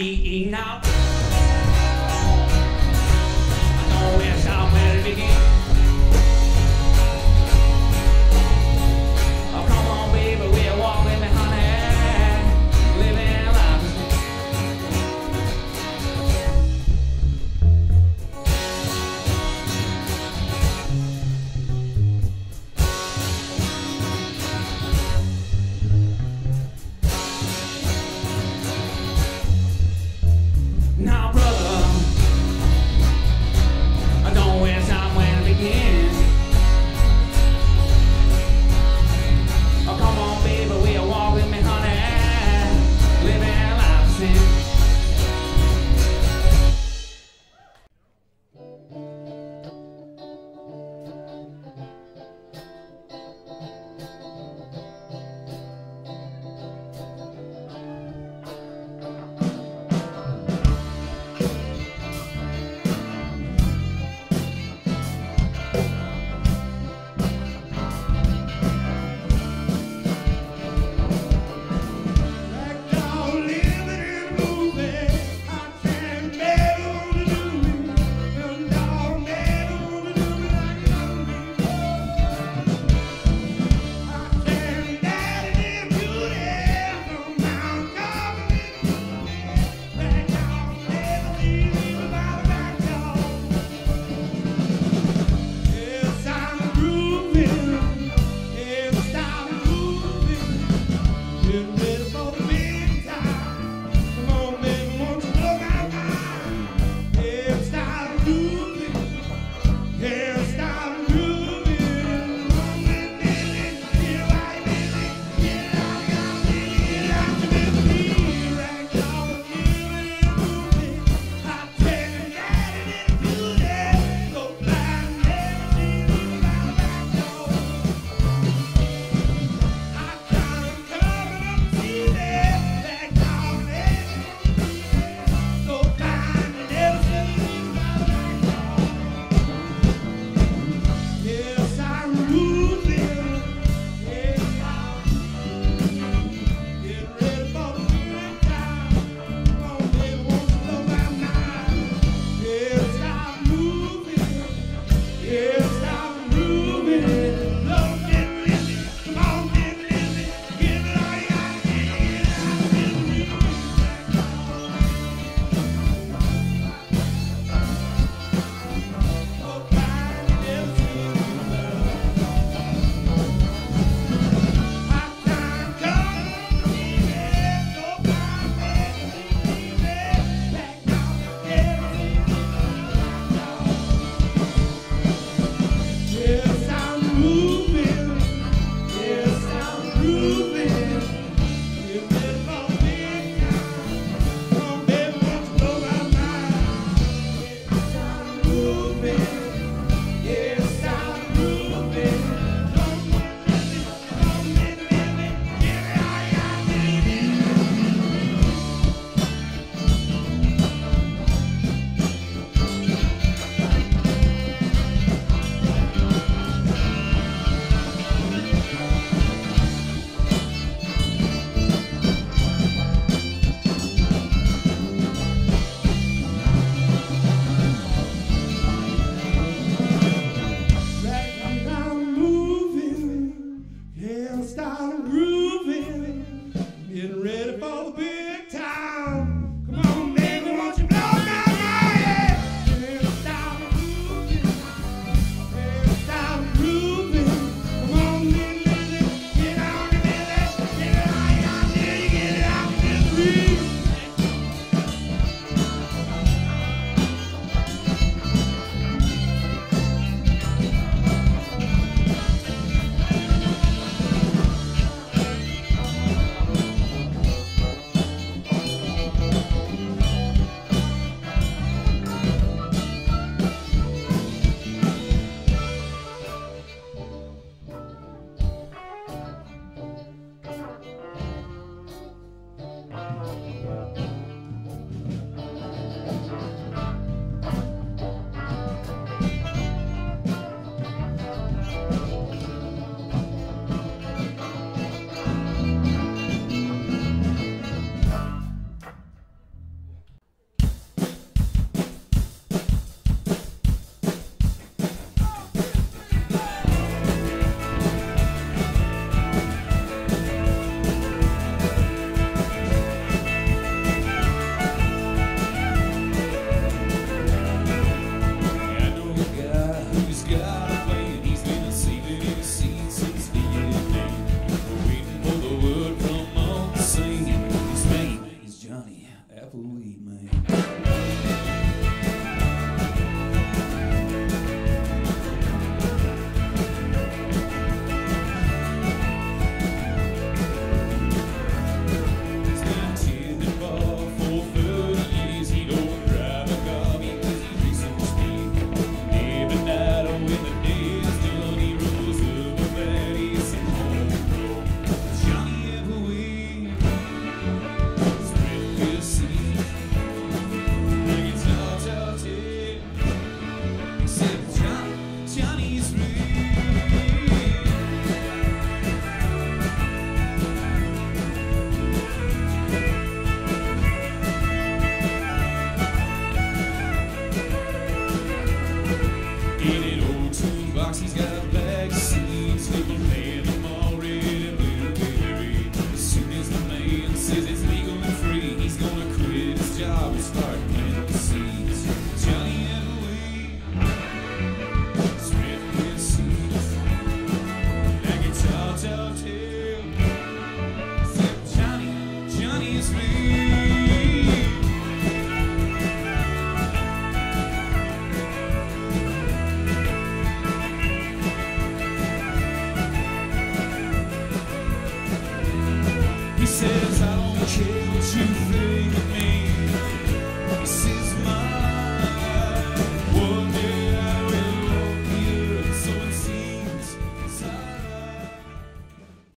ITE. Now, I know where to begin. be